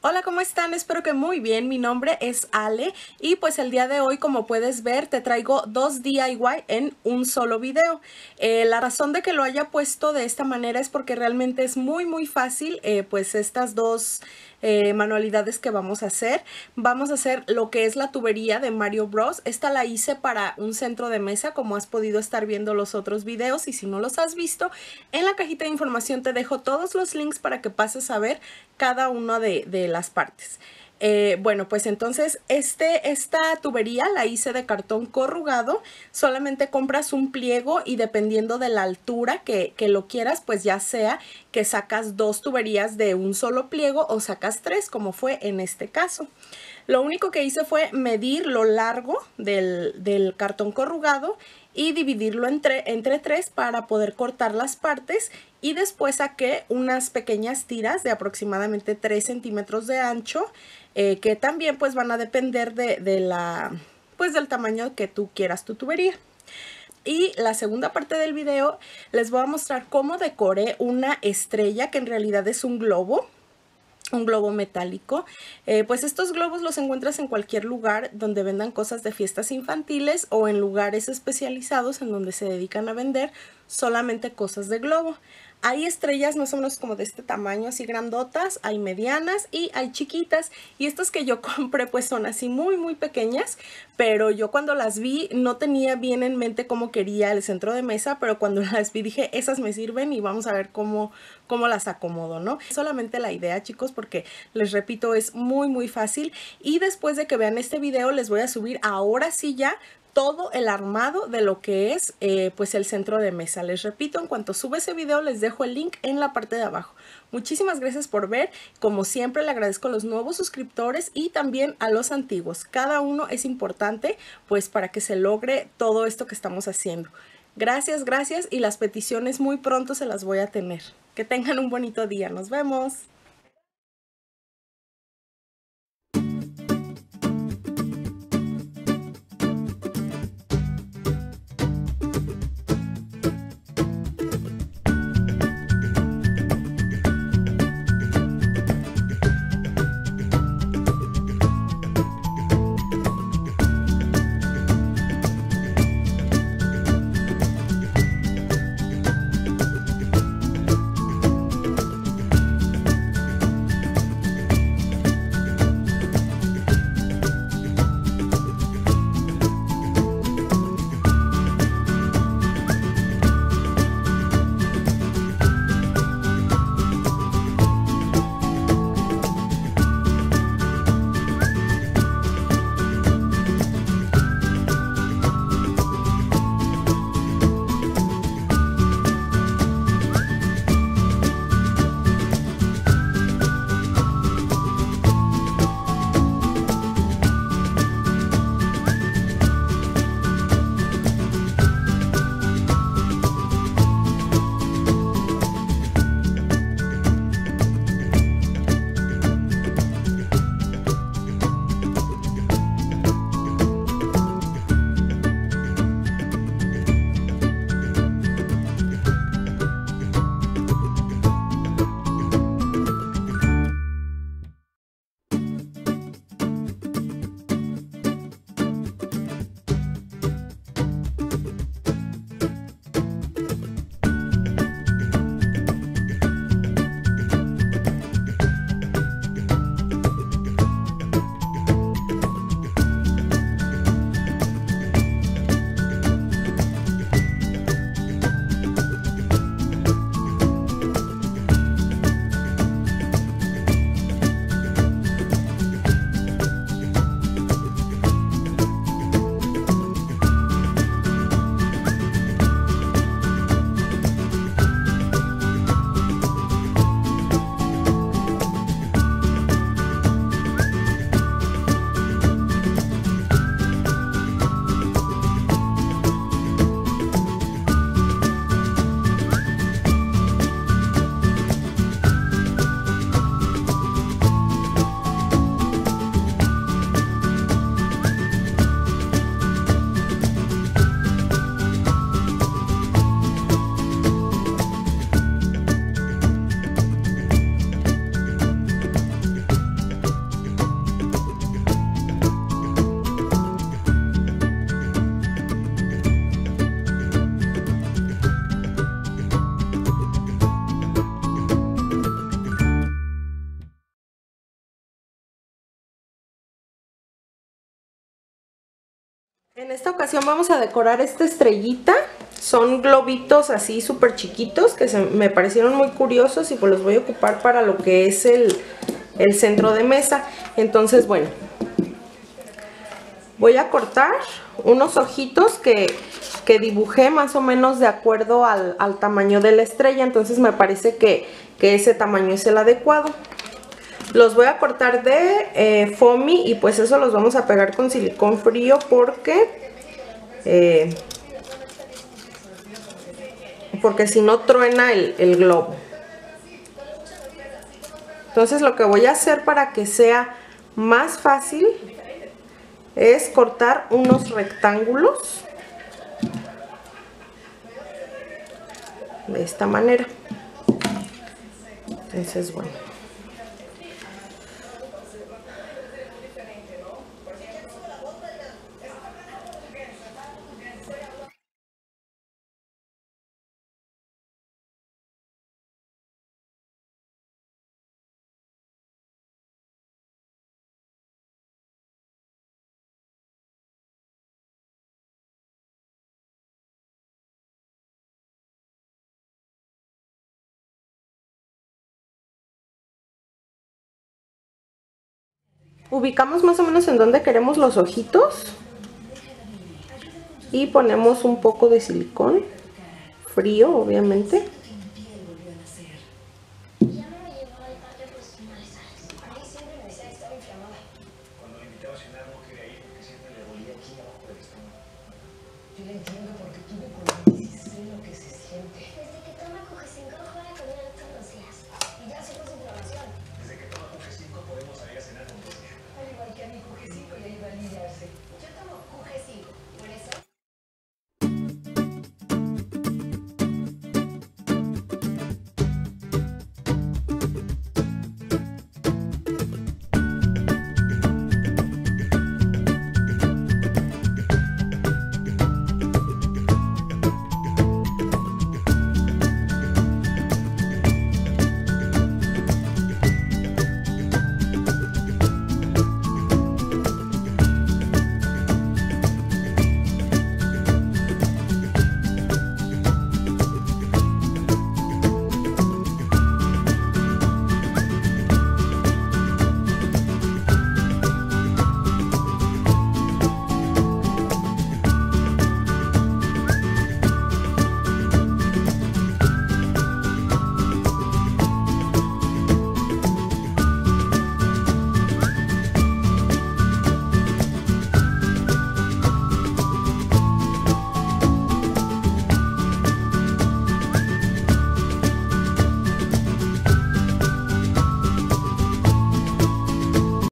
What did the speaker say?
Hola, ¿cómo están? Espero que muy bien. Mi nombre es Ale y pues el día de hoy, como puedes ver, te traigo dos DIY en un solo video. Eh, la razón de que lo haya puesto de esta manera es porque realmente es muy muy fácil eh, pues estas dos eh, manualidades que vamos a hacer. Vamos a hacer lo que es la tubería de Mario Bros. Esta la hice para un centro de mesa como has podido estar viendo los otros videos y si no los has visto, en la cajita de información te dejo todos los links para que pases a ver cada una de, de las partes. Eh, bueno, pues entonces este, esta tubería la hice de cartón corrugado. Solamente compras un pliego y dependiendo de la altura que, que, lo quieras, pues ya sea que sacas dos tuberías de un solo pliego o sacas tres, como fue en este caso. Lo único que hice fue medir lo largo del, del cartón corrugado y dividirlo entre, entre tres para poder cortar las partes y después saqué unas pequeñas tiras de aproximadamente 3 centímetros de ancho eh, que también pues van a depender de, de, la pues del tamaño que tú quieras tu tubería. Y la segunda parte del video les voy a mostrar cómo decoré una estrella que en realidad es un globo un globo metálico. Eh, pues estos globos los encuentras en cualquier lugar donde vendan cosas de fiestas infantiles o en lugares especializados en donde se dedican a vender solamente cosas de globo. Hay estrellas más o menos como de este tamaño, así grandotas, hay medianas y hay chiquitas. Y estas que yo compré pues son así muy muy pequeñas, pero yo cuando las vi no tenía bien en mente cómo quería el centro de mesa, pero cuando las vi dije esas me sirven y vamos a ver cómo, cómo las acomodo, ¿no? Solamente la idea chicos porque les repito es muy muy fácil y después de que vean este video les voy a subir ahora sí ya todo el armado de lo que es eh, pues el centro de mesa. Les repito, en cuanto sube ese video les dejo el link en la parte de abajo. Muchísimas gracias por ver. Como siempre le agradezco a los nuevos suscriptores y también a los antiguos. Cada uno es importante pues para que se logre todo esto que estamos haciendo. Gracias, gracias y las peticiones muy pronto se las voy a tener. Que tengan un bonito día. Nos vemos. En esta ocasión vamos a decorar esta estrellita. Son globitos así súper chiquitos que me parecieron muy curiosos y pues los voy a ocupar para lo que es el, el centro de mesa. Entonces, bueno, voy a cortar unos ojitos que, que dibujé más o menos de acuerdo al, al, tamaño de la estrella. Entonces me parece que, que ese tamaño es el adecuado. Los voy a cortar de eh, foamy y pues eso los vamos a pegar con silicón frío porque... Eh, porque si no truena el, el globo. Entonces lo que voy a hacer para que sea más fácil es cortar unos rectángulos de esta manera. Entonces, bueno. Ubicamos más o menos en donde queremos los ojitos y ponemos un poco de silicón frío obviamente